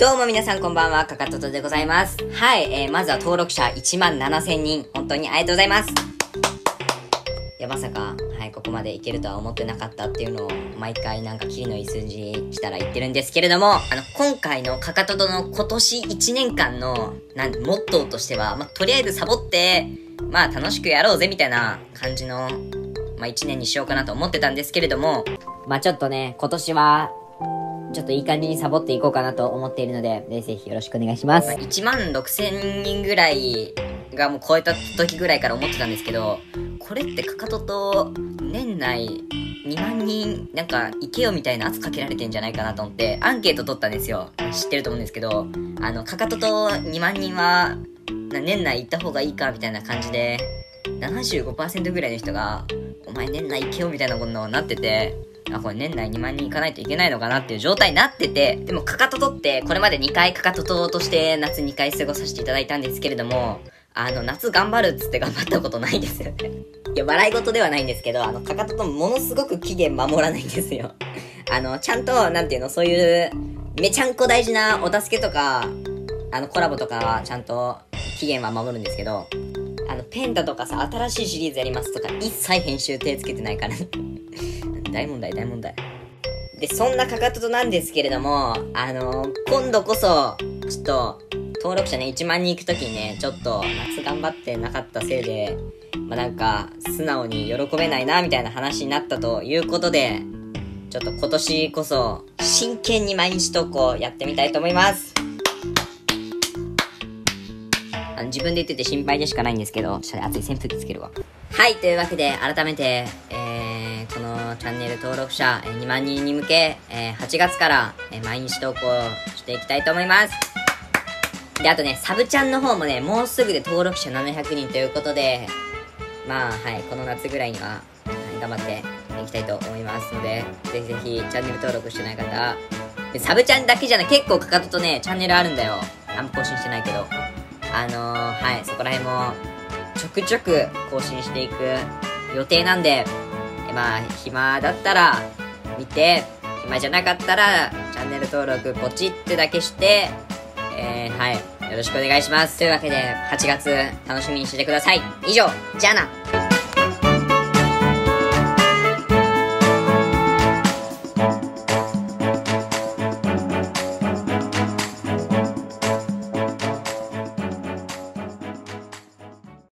どうも皆さんこんばんは、かかととでございます。はい、えー、まずは登録者1万7000人、本当にありがとうございます。いや、まさか、はい、ここまでいけるとは思ってなかったっていうのを、毎回なんかキリのいい数字したら言ってるんですけれども、あの、今回のかかととの今年1年間の、なん、モットーとしては、まあ、とりあえずサボって、まあ、楽しくやろうぜみたいな感じの、まあ、1年にしようかなと思ってたんですけれども、まあ、ちょっとね、今年は、ちょっといい感じにサボっていこうかなと思っているので、ぜひよろしくお願いします。1万6000人ぐらいがもう超えた時ぐらいから思ってたんですけど、これってかかとと年内2万人なんか行けよみたいな圧かけられてんじゃないかなと思ってアンケート取ったんですよ。知ってると思うんですけど、あの、かかとと2万人は年内行った方がいいかみたいな感じで、75%ぐらいの人が、お前年内行けよみたいなことになってて、あ、これ年内2万人行かないといけないのかなっていう状態になってて、でもかかととって、これまで2回かかとととして夏2回過ごさせていただいたんですけれども、あの、夏頑張るっつって頑張ったことないですよね。いや、笑い事ではないんですけど、あの、かかととものすごく期限守らないんですよ。あの、ちゃんと、なんていうの、そういう、めちゃんこ大事なお助けとか、あの、コラボとかはちゃんと期限は守るんですけど、あの、ペンタとかさ、新しいシリーズやりますとか、一切編集手つけてないから、大問題、大問題。で、そんなかかととなんですけれども、あの今度こそ、ちょっと、登録者ね、1万人行くときにね、ちょっと、夏頑張ってなかったせいで、まあ、なんか、素直に喜べないな、みたいな話になったということで、ちょっと今年こそ、真剣に毎日投稿やってみたいと思います。あの自分で言ってて心配でしかないんですけど、ちょっと熱い扇風機つけるわ。はい、というわけで、改めて、えー、チャンネル登録者、え2万人に向け、え8月から、え毎日投稿していきたいと思います。で、あとね、サブチャンの方もね、もうすぐで登録者700人ということで、まあ、はい、この夏ぐらいには、頑張っていきたいと思いますので、ぜひぜひ、チャンネル登録してない方、サブチャンだけじゃない、結構かかととね、チャンネルあるんだよ。あんま更新してないけど。あのー、はい、そこら辺も、ちょくちょく更新していく予定なんで、でまあ、暇だったら、見て、暇じゃなかったら、チャンネル登録ポチってだけして、えー、はい、よろしくお願いします。というわけで、8月、楽しみにしててください。以上、じゃあな